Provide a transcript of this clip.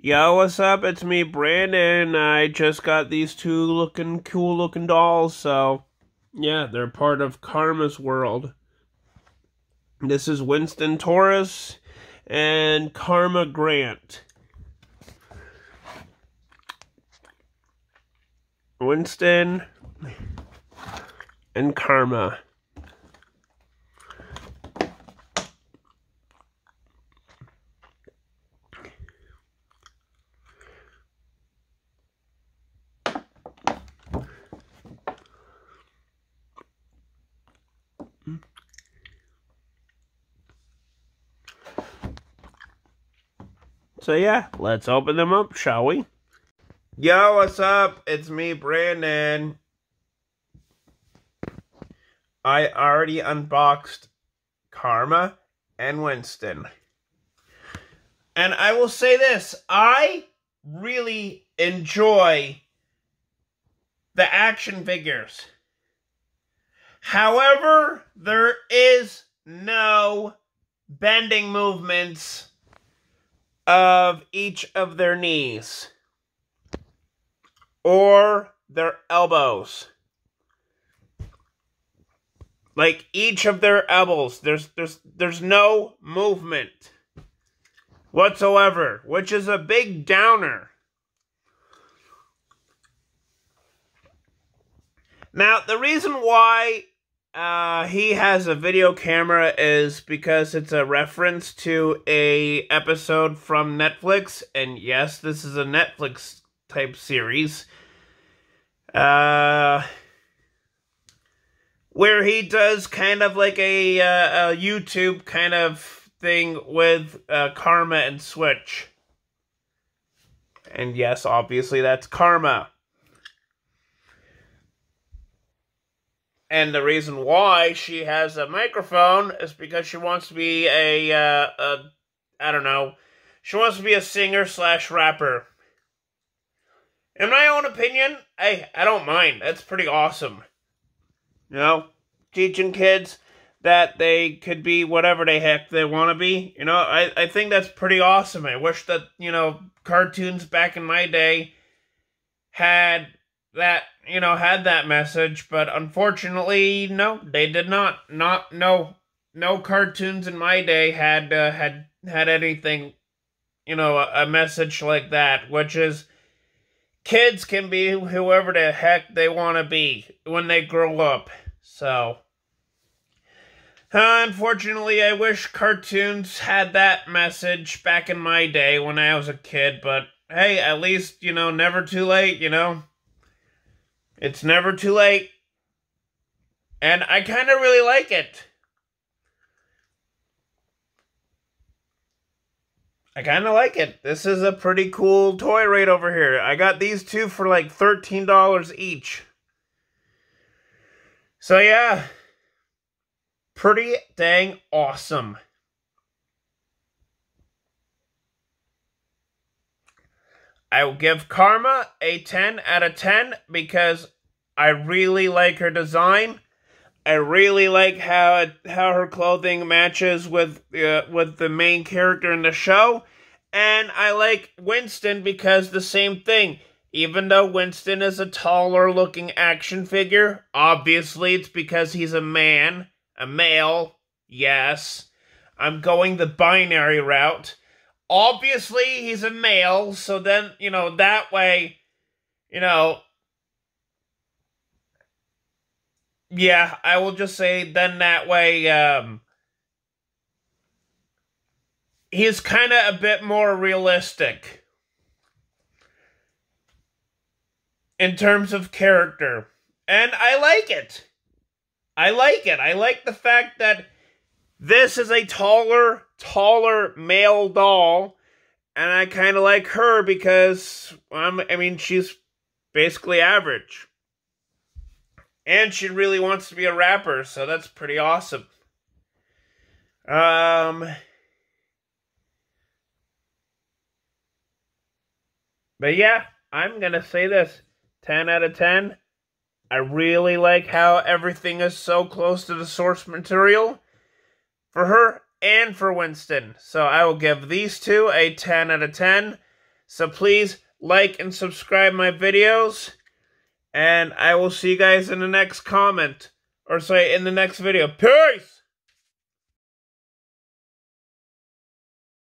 Yo, what's up? It's me, Brandon. I just got these two looking cool looking dolls, so yeah, they're part of Karma's world. This is Winston Torres and Karma Grant. Winston and Karma. So yeah, let's open them up, shall we? Yo, what's up? It's me, Brandon. I already unboxed Karma and Winston. And I will say this, I really enjoy the action figures. However, there is no bending movements of each of their knees or their elbows. Like each of their elbows, there's there's there's no movement whatsoever, which is a big downer. Now, the reason why uh, he has a video camera is because it's a reference to a episode from Netflix, and yes, this is a Netflix type series. Uh, where he does kind of like a, uh, a YouTube kind of thing with uh, Karma and Switch. And yes, obviously that's Karma. And the reason why she has a microphone is because she wants to be a, uh, a I don't know, she wants to be a singer slash rapper. In my own opinion, hey, I don't mind. That's pretty awesome. You know, teaching kids that they could be whatever the heck they want to be. You know, I, I think that's pretty awesome. I wish that, you know, cartoons back in my day had that you know had that message, but unfortunately, no, they did not. Not no no cartoons in my day had uh, had had anything, you know, a, a message like that, which is kids can be whoever the heck they want to be when they grow up. So. Uh, unfortunately, I wish cartoons had that message back in my day when I was a kid, but hey, at least, you know, never too late, you know? It's never too late. And I kind of really like it. I kind of like it. This is a pretty cool toy right over here. I got these two for like $13 each. So yeah, pretty dang awesome. I will give Karma a 10 out of 10 because I really like her design. I really like how it, how her clothing matches with uh, with the main character in the show, and I like Winston because the same thing. Even though Winston is a taller looking action figure, obviously it's because he's a man, a male. Yes, I'm going the binary route obviously he's a male, so then, you know, that way, you know, yeah, I will just say then that way, um, he's kind of a bit more realistic in terms of character. And I like it. I like it. I like the fact that this is a taller, taller male doll, and I kind of like her because um, I mean she's basically average, and she really wants to be a rapper, so that's pretty awesome. Um, but yeah, I'm gonna say this: ten out of ten. I really like how everything is so close to the source material for her and for Winston. So I will give these two a 10 out of 10. So please like and subscribe my videos. And I will see you guys in the next comment. Or say in the next video. Peace!